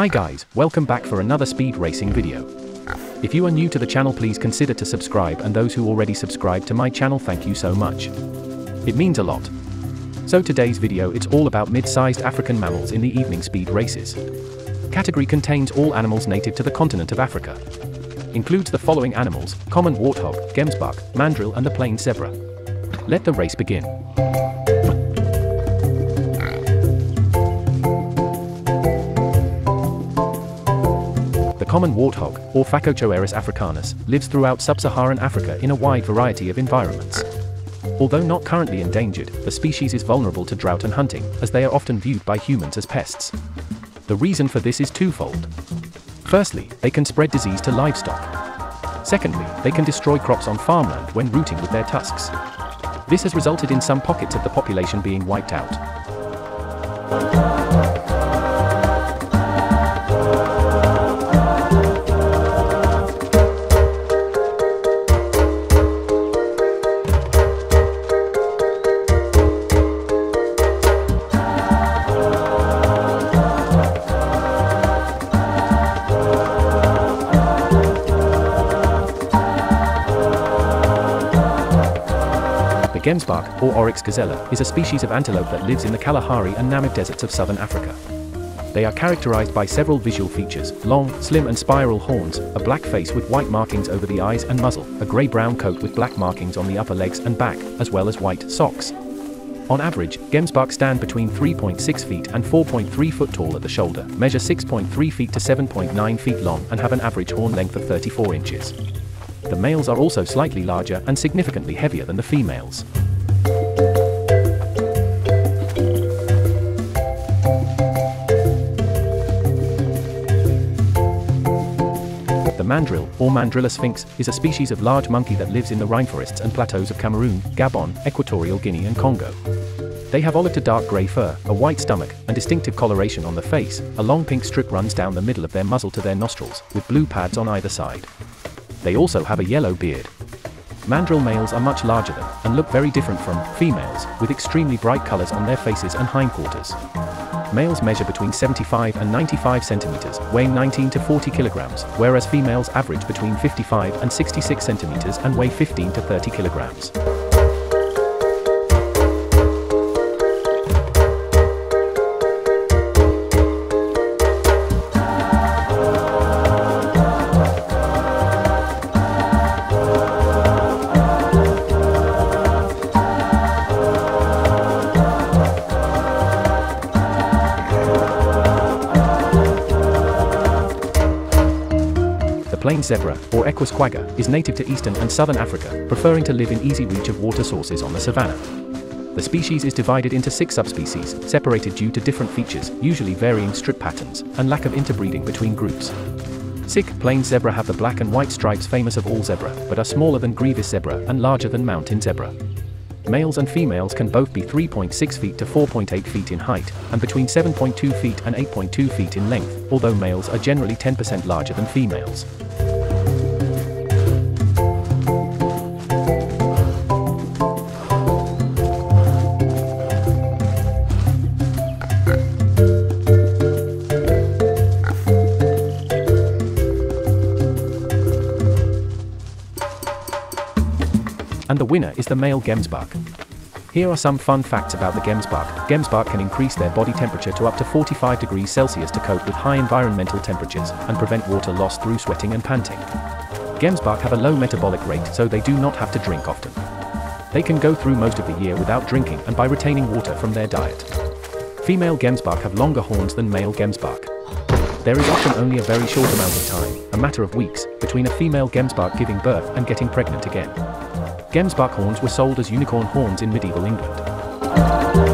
Hi guys, welcome back for another speed racing video. If you are new to the channel please consider to subscribe and those who already subscribe to my channel thank you so much. It means a lot. So today's video it's all about mid-sized African mammals in the evening speed races. Category contains all animals native to the continent of Africa. Includes the following animals, common warthog, gemsbok, mandrill and the plain zebra. Let the race begin. Common warthog, or Phacochoerus africanus, lives throughout sub-Saharan Africa in a wide variety of environments. Although not currently endangered, the species is vulnerable to drought and hunting, as they are often viewed by humans as pests. The reason for this is twofold. Firstly, they can spread disease to livestock. Secondly, they can destroy crops on farmland when rooting with their tusks. This has resulted in some pockets of the population being wiped out. The gemsbok, or Oryx gazella, is a species of antelope that lives in the Kalahari and Namib deserts of southern Africa. They are characterized by several visual features, long, slim and spiral horns, a black face with white markings over the eyes and muzzle, a grey-brown coat with black markings on the upper legs and back, as well as white socks. On average, gemsbok stand between 3.6 feet and 4.3 foot tall at the shoulder, measure 6.3 feet to 7.9 feet long and have an average horn length of 34 inches. The males are also slightly larger and significantly heavier than the females. The mandrill, or Mandrillus sphinx, is a species of large monkey that lives in the rainforests and plateaus of Cameroon, Gabon, Equatorial Guinea and Congo. They have olive to dark grey fur, a white stomach, and distinctive coloration on the face. A long pink strip runs down the middle of their muzzle to their nostrils, with blue pads on either side. They also have a yellow beard. Mandrill males are much larger than, and look very different from, females, with extremely bright colors on their faces and hindquarters. Males measure between 75 and 95 centimeters, weighing 19 to 40 kilograms, whereas females average between 55 and 66 centimeters and weigh 15 to 30 kilograms. Plain zebra, or Equus quagga, is native to eastern and southern Africa, preferring to live in easy reach of water sources on the savanna. The species is divided into six subspecies, separated due to different features, usually varying strip patterns, and lack of interbreeding between groups. Sick plain zebra have the black and white stripes famous of all zebra, but are smaller than Grevy's zebra and larger than mountain zebra. Males and females can both be 3.6 feet to 4.8 feet in height, and between 7.2 feet and 8.2 feet in length, although males are generally 10% larger than females. And the winner is the male gemsbok. Here are some fun facts about the gemsbok. Gemsbok can increase their body temperature to up to 45 degrees Celsius to cope with high environmental temperatures and prevent water loss through sweating and panting. Gemsbok have a low metabolic rate so they do not have to drink often. They can go through most of the year without drinking and by retaining water from their diet. Female gemsbok have longer horns than male gemsbok. There is often only a very short amount of time, a matter of weeks, between a female gemsbok giving birth and getting pregnant again. Gemsbok horns were sold as unicorn horns in medieval England.